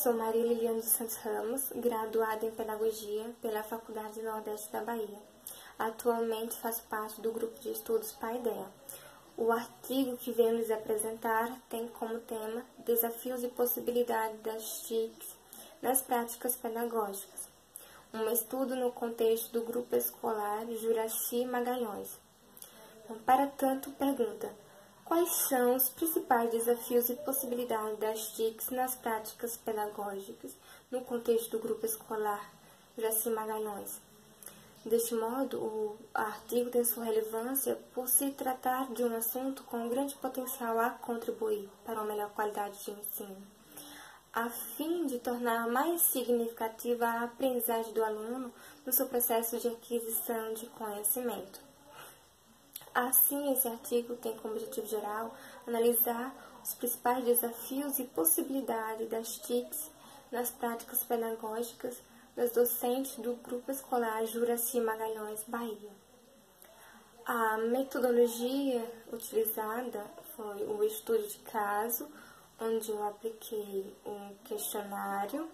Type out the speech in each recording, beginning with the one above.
Sou Maria Liliane dos Santos Ramos, graduada em Pedagogia pela Faculdade Nordeste da Bahia. Atualmente faço parte do grupo de estudos Paideia. O artigo que lhes apresentar tem como tema Desafios e possibilidades das TICs nas práticas pedagógicas. Um estudo no contexto do grupo escolar Juraci Magalhães. Então, para tanto, pergunta: Quais são os principais desafios e possibilidades das TICs nas práticas pedagógicas no contexto do grupo escolar Juraci Magalhães? Deste modo, o artigo tem sua relevância por se tratar de um assunto com grande potencial a contribuir para uma melhor qualidade de ensino. A fim de tornar mais significativa a aprendizagem do aluno no seu processo de aquisição de conhecimento. Assim, esse artigo tem como objetivo geral analisar os principais desafios e possibilidades das TICs nas práticas pedagógicas das docentes do Grupo Escolar Juraci Magalhães, Bahia. A metodologia utilizada foi o estudo de caso, onde eu apliquei um questionário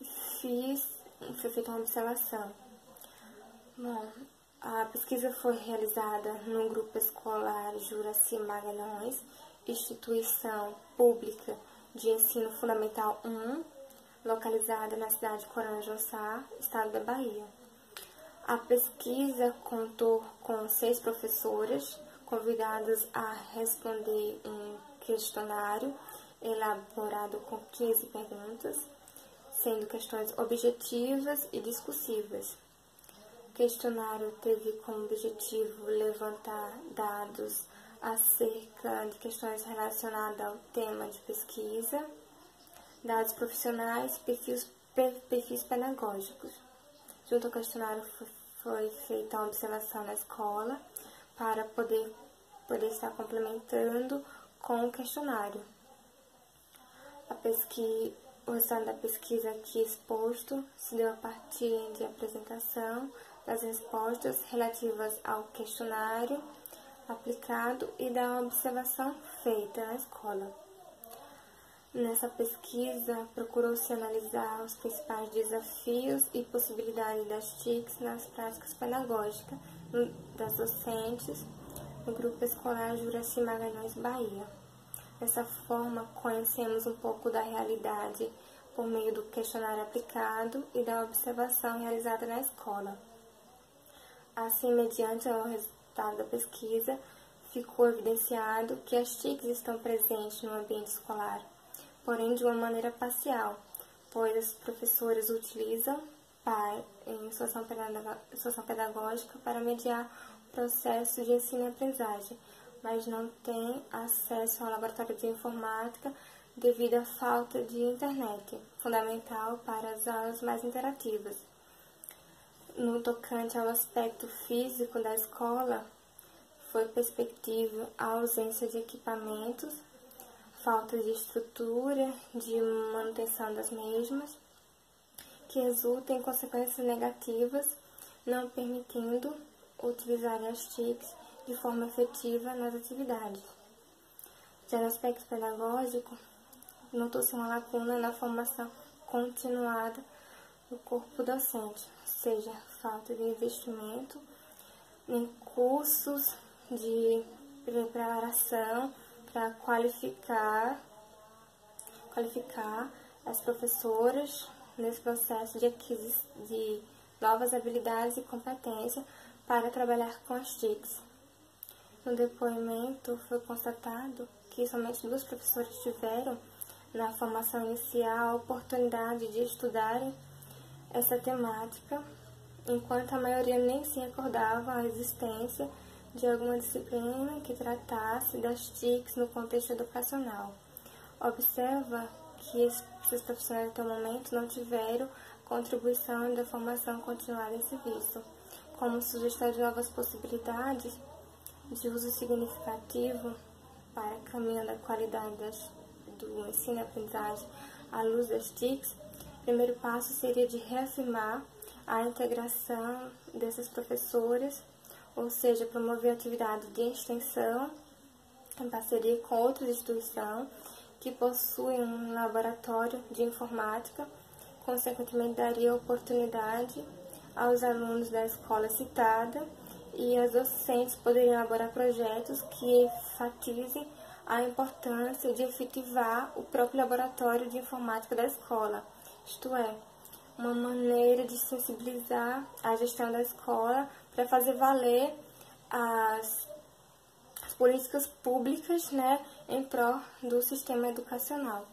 e fiz, foi feita uma observação. Bom, a pesquisa foi realizada no Grupo Escolar Juraci Magalhães, instituição pública de ensino fundamental 1, localizada na cidade de Coranjoçá, estado da Bahia. A pesquisa contou com seis professoras convidadas a responder um questionário elaborado com 15 perguntas, sendo questões objetivas e discursivas questionário teve como objetivo levantar dados acerca de questões relacionadas ao tema de pesquisa, dados profissionais, perfis, perfis pedagógicos. Junto ao questionário foi feita uma observação na escola para poder, poder estar complementando com o questionário. A pesquisa, o resultado da pesquisa aqui exposto se deu a partir de apresentação das respostas relativas ao questionário aplicado e da observação feita na escola. Nessa pesquisa, procurou-se analisar os principais desafios e possibilidades das TICs nas práticas pedagógicas das docentes no Grupo Escolar Juraci Magalhães, Bahia. Dessa forma, conhecemos um pouco da realidade por meio do questionário aplicado e da observação realizada na escola. Assim, mediante o resultado da pesquisa, ficou evidenciado que as TICs estão presentes no ambiente escolar, porém de uma maneira parcial, pois as professoras utilizam para, em situação pedagógica para mediar o processo de ensino e aprendizagem, mas não têm acesso ao laboratório de informática devido à falta de internet, fundamental para as aulas mais interativas no tocante ao aspecto físico da escola, foi perspectiva a ausência de equipamentos, falta de estrutura, de manutenção das mesmas, que resultam em consequências negativas, não permitindo utilizar as TICs de forma efetiva nas atividades. Já no aspecto pedagógico, notou-se uma lacuna na formação continuada do corpo docente, seja falta de investimento em cursos de preparação para qualificar, qualificar as professoras nesse processo de aquisição de novas habilidades e competências para trabalhar com as TICs. No depoimento foi constatado que somente duas professoras tiveram na formação inicial a oportunidade de estudarem essa temática, enquanto a maioria nem se recordava a existência de alguma disciplina que tratasse das TICs no contexto educacional. Observa que esses profissionais até o momento não tiveram contribuição da formação continuada em serviço, como sugestão de novas possibilidades de uso significativo para caminho da qualidade das, do ensino e aprendizagem à luz das TICs, o primeiro passo seria de reafirmar a integração dessas professoras, ou seja, promover atividade de extensão em parceria com outras instituições que possui um laboratório de informática, consequentemente daria oportunidade aos alunos da escola citada e as docentes poderiam elaborar projetos que enfatizem a importância de efetivar o próprio laboratório de informática da escola, isto é, uma maneira de sensibilizar a gestão da escola para fazer valer as, as políticas públicas né, em prol do sistema educacional.